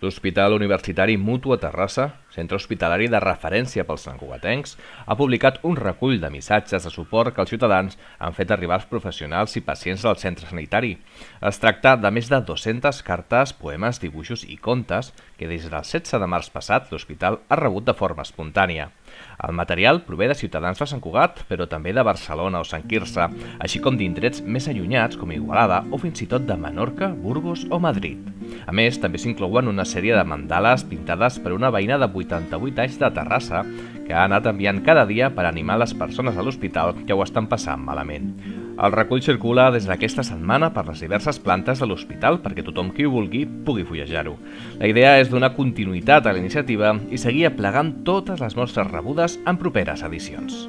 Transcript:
L'Hospital Universitari Mutu a Terrassa, centre hospitalari de referència pels santcugatencs, ha publicat un recull de missatges de suport que els ciutadans han fet arribar als professionals i pacients del centre sanitari. Es tracta de més de 200 cartes, poemes, dibuixos i contes que des del 16 de març passat l'hospital ha rebut de forma espontània. El material prové de ciutadans de Sant Cugat, però també de Barcelona o Sant Quirze, així com d'indrets més allunyats com Igualada o fins i tot de Menorca, Burgos o Madrid. A més, també s'inclouen una sèrie de mandales pintades per una veïna de 88 anys de Terrassa que ha anat enviant cada dia per animar les persones a l'hospital que ho estan passant malament. El recull circula des d'aquesta setmana per les diverses plantes de l'hospital perquè tothom qui ho vulgui pugui fullejar-ho. La idea és donar continuïtat a la iniciativa i seguir aplegant totes les mostres rebudes en properes edicions.